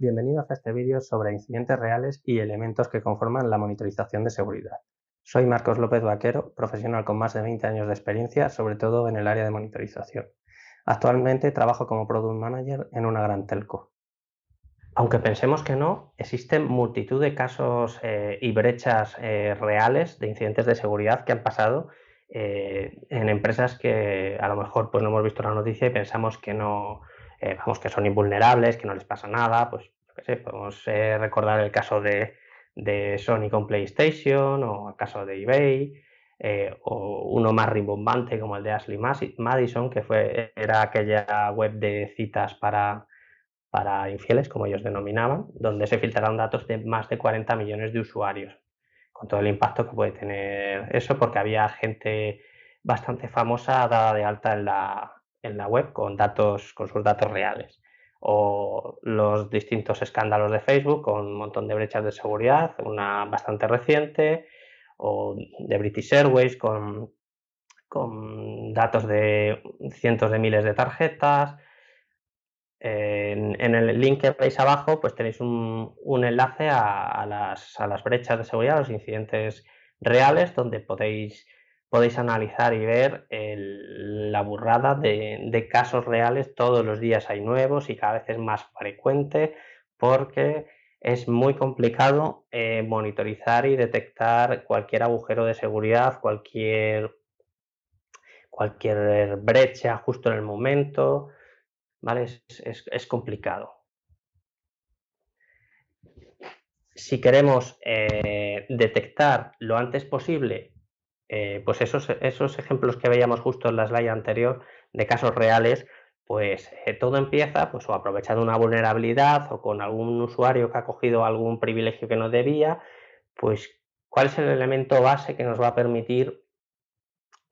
Bienvenidos a este vídeo sobre incidentes reales y elementos que conforman la monitorización de seguridad. Soy Marcos López Vaquero, profesional con más de 20 años de experiencia, sobre todo en el área de monitorización. Actualmente trabajo como Product Manager en una gran telco. Aunque pensemos que no, existen multitud de casos eh, y brechas eh, reales de incidentes de seguridad que han pasado eh, en empresas que a lo mejor pues, no hemos visto la noticia y pensamos que no, eh, vamos, que son invulnerables, que no les pasa nada, pues qué sé, podemos eh, recordar el caso de, Sony con PlayStation o el caso de eBay eh, o uno más rimbombante como el de Ashley Madison, que fue, era aquella web de citas para, para infieles, como ellos denominaban, donde se filtraron datos de más de 40 millones de usuarios, con todo el impacto que puede tener eso, porque había gente bastante famosa dada de alta en la, en la web con datos, con sus datos reales. O los distintos escándalos de Facebook con un montón de brechas de seguridad, una bastante reciente, o de British Airways con, con datos de cientos de miles de tarjetas. En, el link que veis abajo, pues tenéis un, enlace a, las, a las brechas de seguridad, a los incidentes reales, donde podéis podéis analizar y ver la burrada de, casos reales. Todos los días hay nuevos y cada vez es más frecuente porque es muy complicado eh, monitorizar y detectar cualquier agujero de seguridad, cualquier, cualquier brecha justo en el momento. ¿vale? Es, complicado. Si queremos eh, detectar lo antes posible eh, pues esos, esos ejemplos que veíamos justo en la slide anterior de casos reales, pues eh, todo empieza pues, o aprovechando una vulnerabilidad o con algún usuario que ha cogido algún privilegio que no debía, pues cuál es el elemento base que nos va a permitir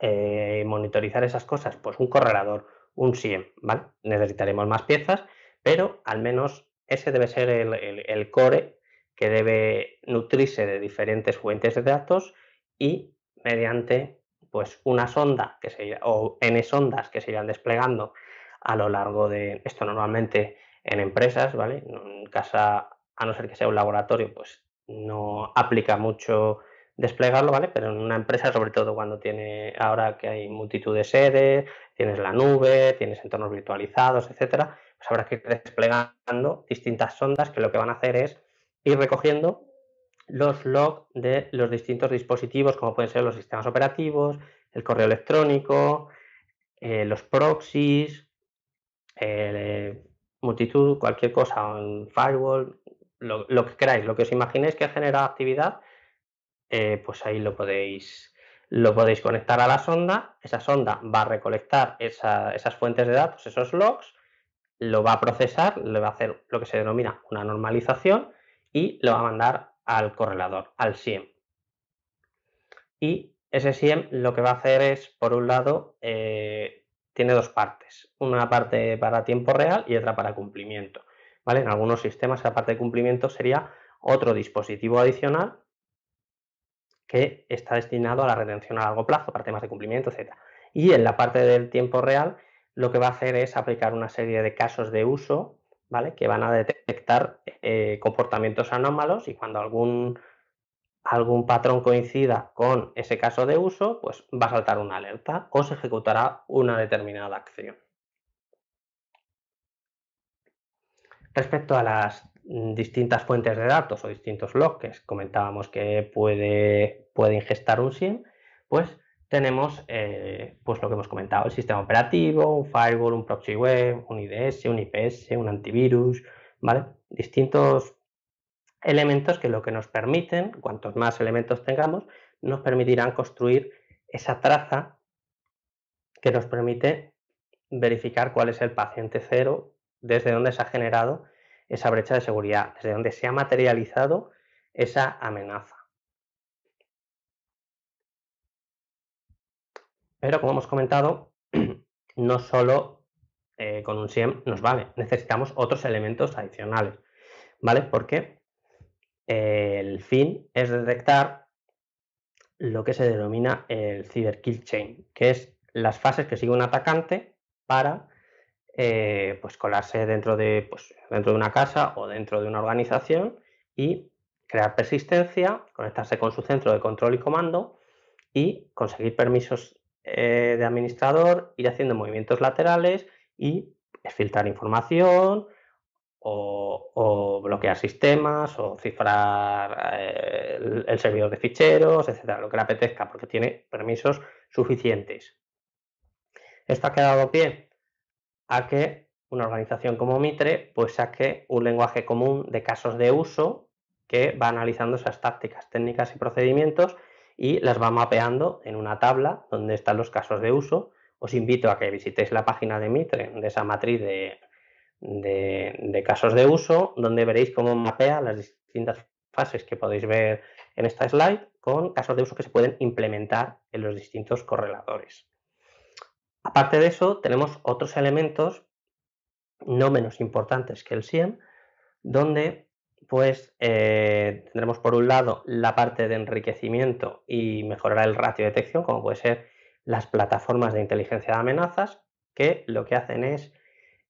eh, monitorizar esas cosas, pues un correlador, un SIEM, ¿vale? Necesitaremos más piezas, pero al menos ese debe ser el core que debe nutrirse de diferentes fuentes de datos y mediante pues una sonda que se, o n sondas que se irán desplegando a lo largo de esto normalmente en empresas, ¿vale? En casa, a no ser que sea un laboratorio, pues no aplica mucho desplegarlo, ¿vale? Pero en una empresa, sobre todo cuando tiene ahora que hay multitud de sedes, tienes la nube, tienes entornos virtualizados, etcétera, pues habrá que ir desplegando distintas sondas que lo que van a hacer es ir recogiendo los logs de los distintos dispositivos, como pueden ser los sistemas operativos, el correo electrónico, eh, los proxies, eh, multitud, cualquier cosa, un firewall, lo, que queráis, lo que os imaginéis que genera actividad, eh, pues ahí lo podéis, lo podéis conectar a la sonda. Esa sonda va a recolectar esas fuentes de datos, esos logs, lo va a procesar, le va a hacer lo que se denomina una normalización y lo va a mandar al correlador, al SIEM. Y ese SIEM lo que va a hacer es, por un lado, eh, tiene dos partes, una parte para tiempo real y otra para cumplimiento. ¿vale? En algunos sistemas la parte de cumplimiento sería otro dispositivo adicional que está destinado a la retención a largo plazo, para temas de cumplimiento, etc. Y en la parte del tiempo real lo que va a hacer es aplicar una serie de casos de uso Que van a detectar eh, comportamientos anómalos y cuando algún, algún patrón coincida con ese caso de uso, pues va a saltar una alerta o se ejecutará una determinada acción. Respecto a las distintas fuentes de datos o distintos logs que comentábamos que puede, puede ingestar un SIEM, pues tenemos eh, pues lo que hemos comentado, el sistema operativo, un firewall, un proxy web, un IDS, un IPS, un antivirus, ¿vale? Distintos elementos que lo que nos permiten, cuantos más elementos tengamos, nos permitirán construir esa traza que nos permite verificar cuál es el paciente cero, desde dónde se ha generado esa brecha de seguridad, desde dónde se ha materializado esa amenaza. Pero como hemos comentado, no solo eh, con un SIEM nos vale, necesitamos otros elementos adicionales, ¿vale? Porque eh, el fin es detectar lo que se denomina el Cyber Kill Chain, que es las fases que sigue un atacante para eh, pues colarse dentro de, pues, dentro de una casa o dentro de una organización y crear persistencia, conectarse con su centro de control y comando y conseguir permisos eh, de administrador, ir haciendo movimientos laterales y filtrar información o, bloquear sistemas o cifrar eh, el, servidor de ficheros, etcétera, lo que le apetezca, porque tiene permisos suficientes. Esto ha quedado pie a que una organización como Mitre pues saque un lenguaje común de casos de uso que va analizando esas tácticas, técnicas y procedimientos y las va mapeando en una tabla donde están los casos de uso. Os invito a que visitéis la página de Mitre, de esa matriz de, de, casos de uso, donde veréis cómo mapea las distintas fases que podéis ver en esta slide con casos de uso que se pueden implementar en los distintos correladores. Aparte de eso, tenemos otros elementos no menos importantes que el SIEM, donde pues eh, tendremos por un lado la parte de enriquecimiento y mejorar el ratio de detección, como puede ser las plataformas de inteligencia de amenazas, que lo que hacen es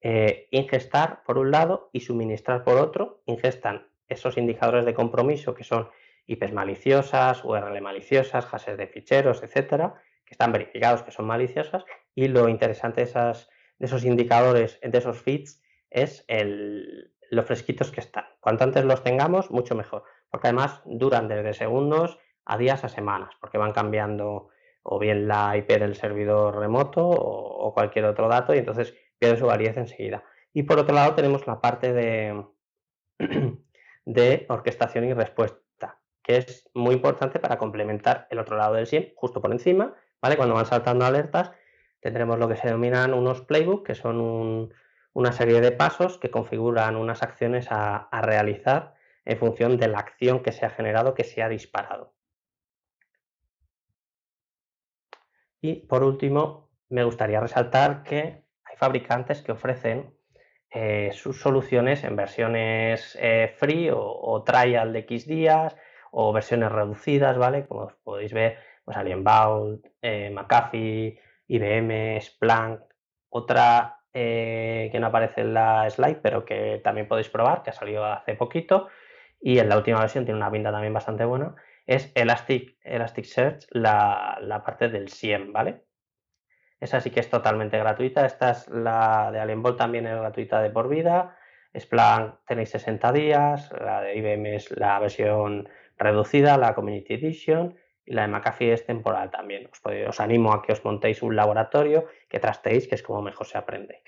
eh, ingestar por un lado y suministrar por otro. Ingestan esos indicadores de compromiso que son IPs maliciosas, URL maliciosas, hashes de ficheros, etcétera, que están verificados que son maliciosas. Y lo interesante de, de esos indicadores, de esos feeds, es el, los fresquitos que están. Cuanto antes los tengamos, mucho mejor, porque además duran desde segundos a días a semanas, porque van cambiando o bien la IP del servidor remoto o, cualquier otro dato y entonces pierde su validez enseguida. Y por otro lado tenemos la parte de, de orquestación y respuesta, que es muy importante para complementar el otro lado del SIEM, justo por encima, ¿vale? Cuando van saltando alertas, tendremos lo que se denominan unos playbooks, que son un, una serie de pasos que configuran unas acciones a, realizar en función de la acción que se ha generado, que se ha disparado. Y por último, me gustaría resaltar que hay fabricantes que ofrecen eh, sus soluciones en versiones eh, free o, trial de X días o versiones reducidas, ¿vale? Como podéis ver, pues Alienbound, eh, McAfee, IBM, Splunk. Otra eh, que no aparece en la slide, pero que también podéis probar, que ha salido hace poquito. Y en la última versión tiene una pinta también bastante buena. Es Elastic, Elasticsearch, la, la parte del SIEM, ¿vale? Esa sí que es totalmente gratuita. Esta es la de Alienbol, también es gratuita de por vida. Splunk tenéis 60 días. La de IBM es la versión reducida, la Community Edition y la de McAfee es temporal también. Os, animo a que os montéis un laboratorio, que trasteéis, que es como mejor se aprende.